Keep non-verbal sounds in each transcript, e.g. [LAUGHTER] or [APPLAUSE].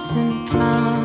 and proud.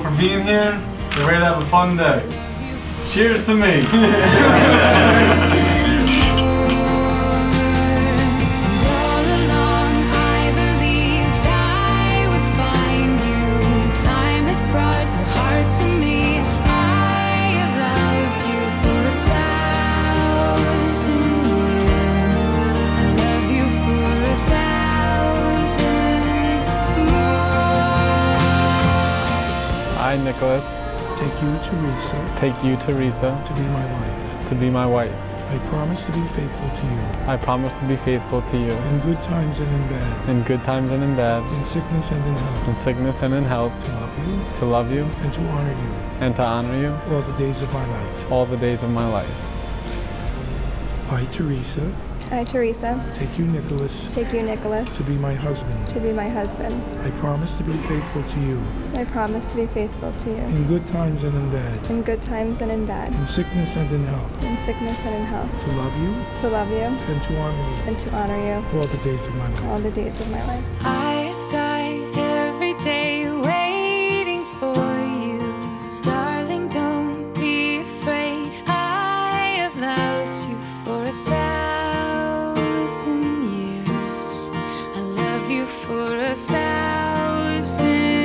For being here. We're ready to have a fun day. Cheers to me. [LAUGHS] Nicholas, Take you, Teresa, take you, Teresa, to be my wife. to be my wife. I promise to be faithful to you. I promise to be faithful to you. In good times and in bad, in good times and in bad, in sickness and in health, in sickness and in health, to love you. To love you. And to honor you. And to honor you. All the days of my life. all the days of my life. I, Teresa, I, Teresa, take you, Nicholas, take you, Nicholas, to be my husband. to be my husband. I promise to be faithful to you. I promise to be faithful to you. In good times and in bad, in good times and in bad, in sickness and in health, in sickness and in health, to love you to love you. and to honor you. And to honor you. All the days of my life. all the days of my life. For a thousand